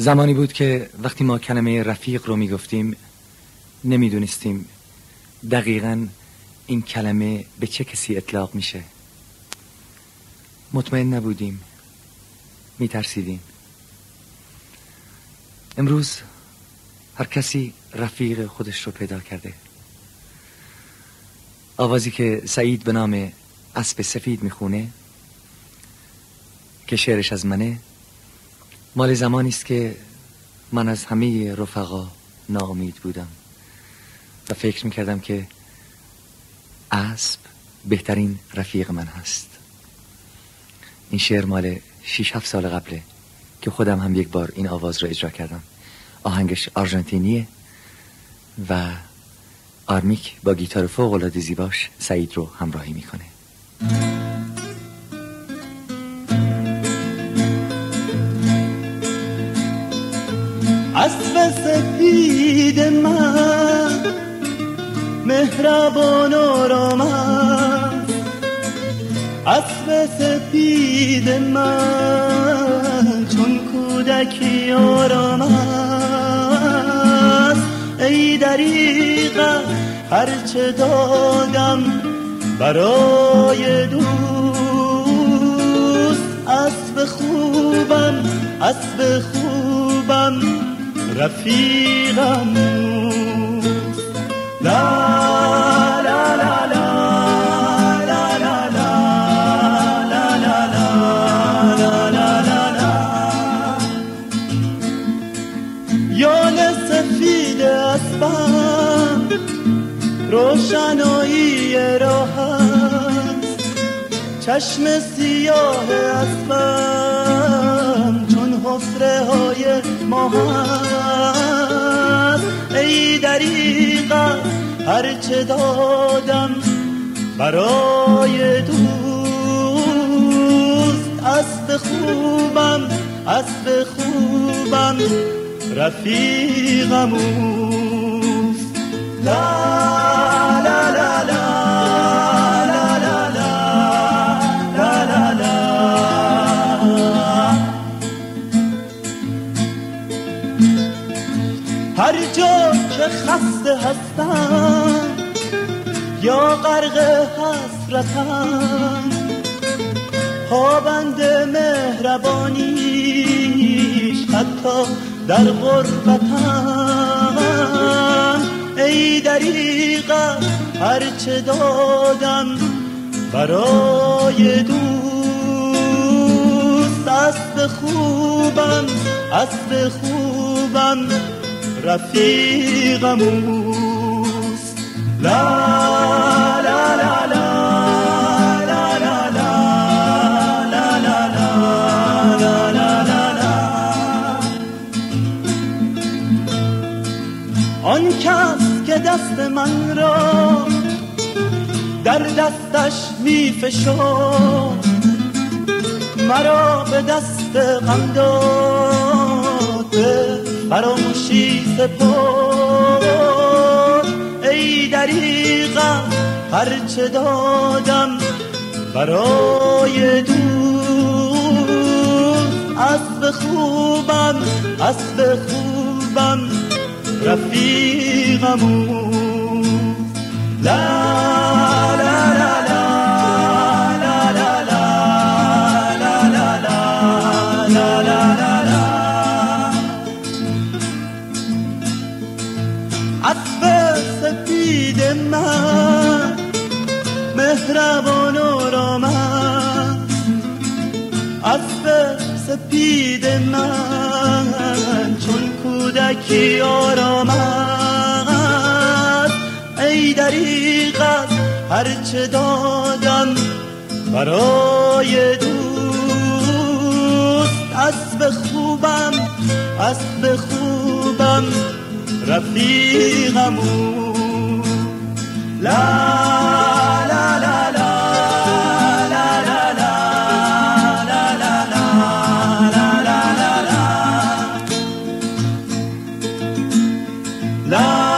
زمانی بود که وقتی ما کلمه رفیق رو می‌گفتیم نمی‌دونستیم دقیقا این کلمه به چه کسی اطلاق میشه. مطمئن نبودیم. میترسیدیم. امروز هر کسی رفیق خودش رو پیدا کرده. آوازی که سعید به نام اسب سفید می‌خونه که شعرش از منه مال زمانی است که من از همه رفقا ناامید بودم و فکر می‌کردم که اسب بهترین رفیق من هست. این شعر مال 6 7 سال قبله که خودم هم یک بار این آواز رو اجرا کردم. آهنگش آرژانتینیه و آرمیک با گیتار فوق العاده زیباش سعید رو همراهی می‌کنه. اسب سپید من مهربان آرام اسب سپید من چون کودکی آرام ای دریغ هرچه دادم برای دوست رفیقم لا روشنایی راه چشم سیاه اسبم حفره های ماه ای دریقا هرچه دادم برای دوست اسب خوبم اسب خوبم رفیقم اوست. که خسته هستم یا غرق حسرتم. پابند مهربانیش حتی در غربتم ای دریقا هرچه دادم برای دوست اسب خوبم اسب خوبم رفیقم اوست لا لا لا لا آن کس که دست من را در دستش می فشد مرا به دست غم داد به فراموشی سپرد ای دریغم هرچه دادم برای دوست. اسب خوبم اسب خوبم رفیقم لا کودکی آرام ای دریغت هرچه دادم برای دوست. اسب خوبم اسب خوبم رفیقم لا Love.